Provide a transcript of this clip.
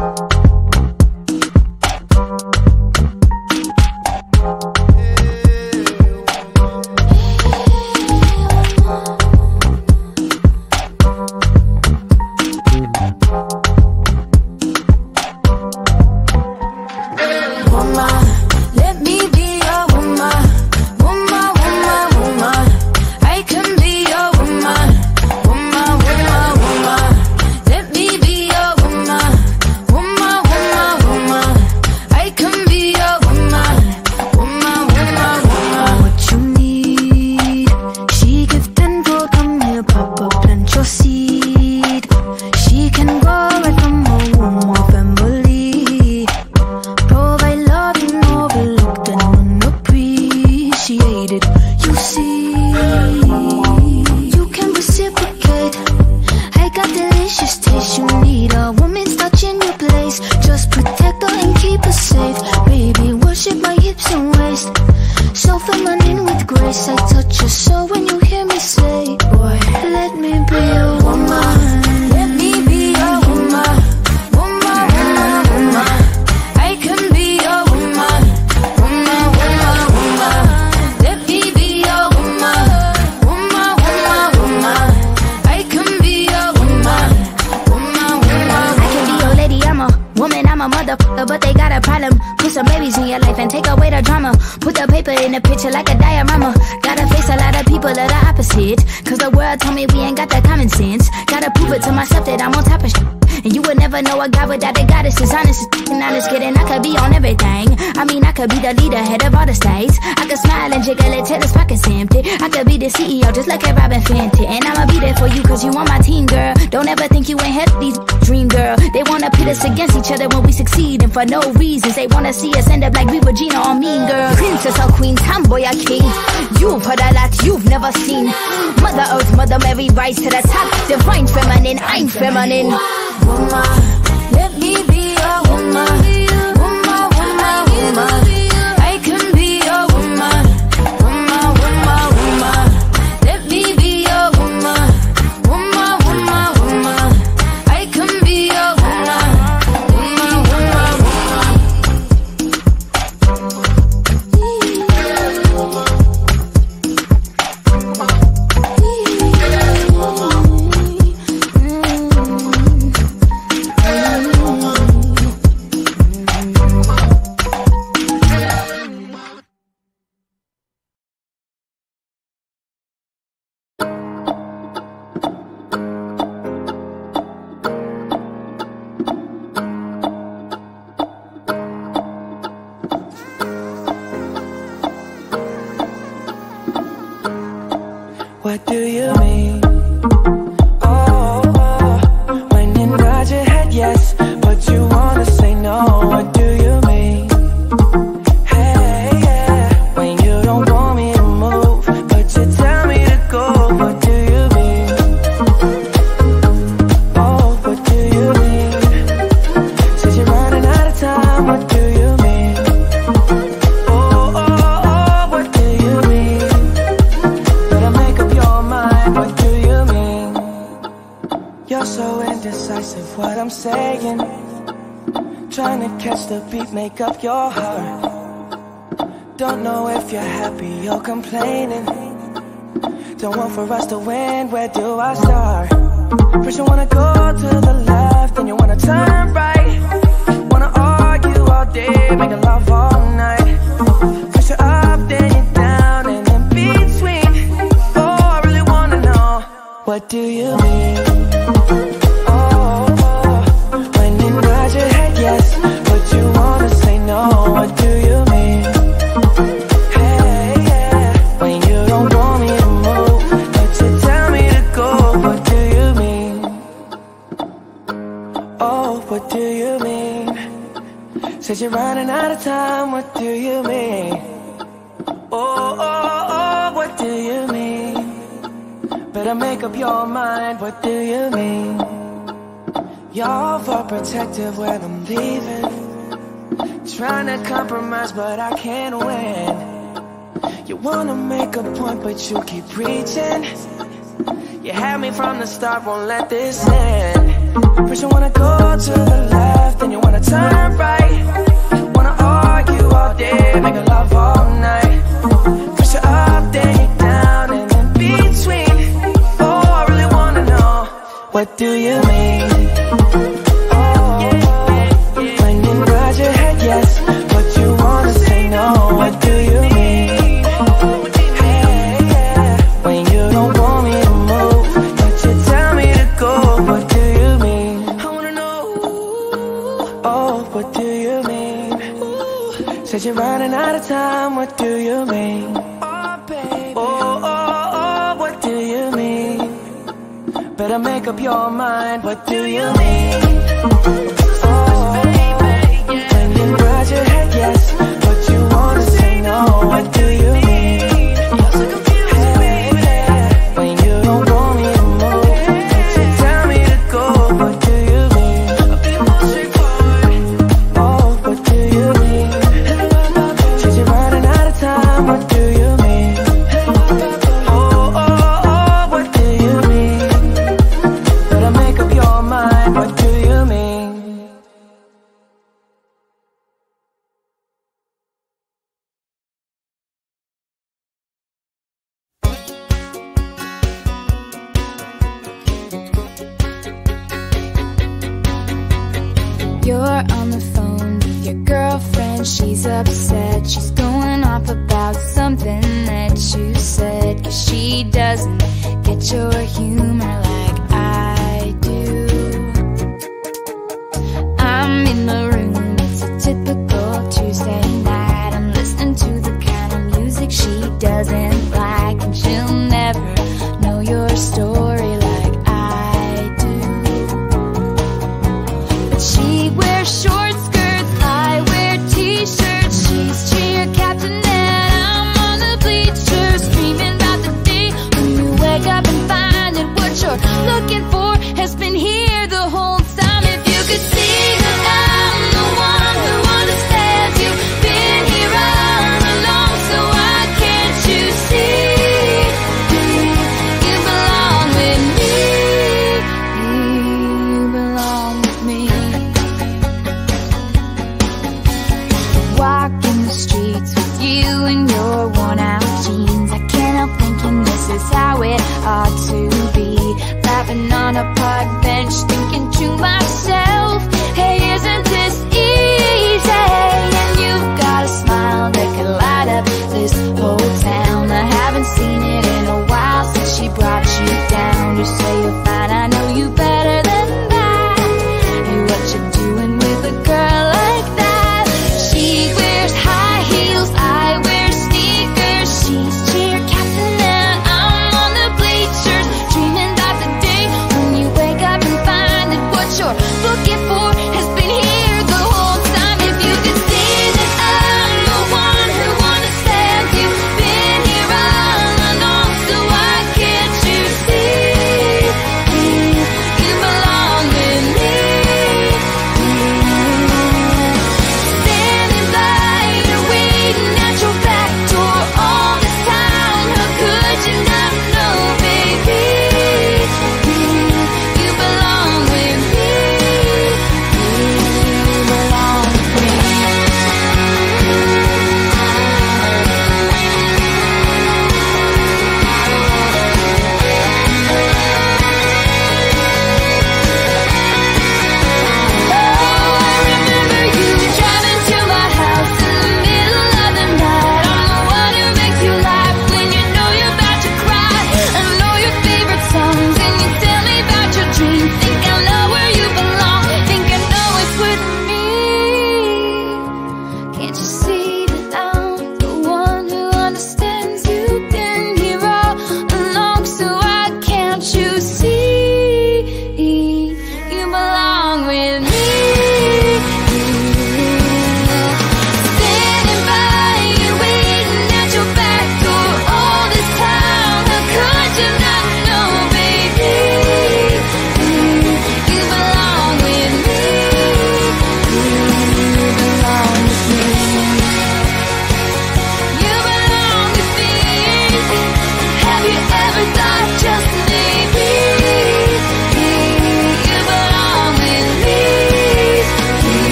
Woman, You need a woman's touch in your place. Just protect her and keep her safe. Baby, worship my hips and waist. So feminine with grace. I touch your soul when you hear me say, Boy, let me be motherfucker, but they got a problem. Put some babies in your life and take away the drama. Put the paper in the picture like a diorama. Gotta face a lot of people that are opposite. Cause the world told me we ain't got that common sense. Gotta prove it to myself that I'm on top of shit. And you would never know a guy without a goddess is honest and honest kidding. I could be on everything. I mean, I could be the leader, head of all the states. I could smile and jiggle it till his pockets empty. I could be the CEO, just like a Robyn Fenty. And I'ma be there for you, cause you on my team, girl. Don't ever think you ain't help these us against each other when we succeed, and for no reasons. They wanna see us end up like we were Gina or Mean Girl. Princess or Queen, tomboy or king. You've heard a lot you've never seen. Mother Earth, Mother Mary, rise to the top. Divine feminine, I'm feminine. Woman, let me be your woman, woman, woman, woman. To catch the beat, make up your heart. Don't know if you're happy or complaining. Don't want for us to win, where do I start? First you wanna go to the left, then you wanna turn right. Wanna argue all day, make love all night. First you're up, then you're down, and in between. Oh, I really wanna know, what do you mean? Oh, oh, oh. when you nod your head yes, Says you're running out of time, what do you mean? Oh, oh, oh, what do you mean? Better make up your mind, what do you mean? You're protective when I'm leaving. Trying to compromise, but I can't win. You wanna make a point, but you keep preaching. You had me from the start, won't let this end. First you wanna go to the left, then you wanna turn right. Wanna argue all day, make love all night. First you up, then you down, and in between. Oh, I really wanna know, what do you mean? time, what do you mean? Oh, baby. Oh, oh, oh, what do you mean? Better make up your mind, what do you mean? Oh, baby? oh. and you nod your head yes. You're on the phone with your girlfriend. She's upset, she's going off about something that you said. Cause she doesn't get your humor like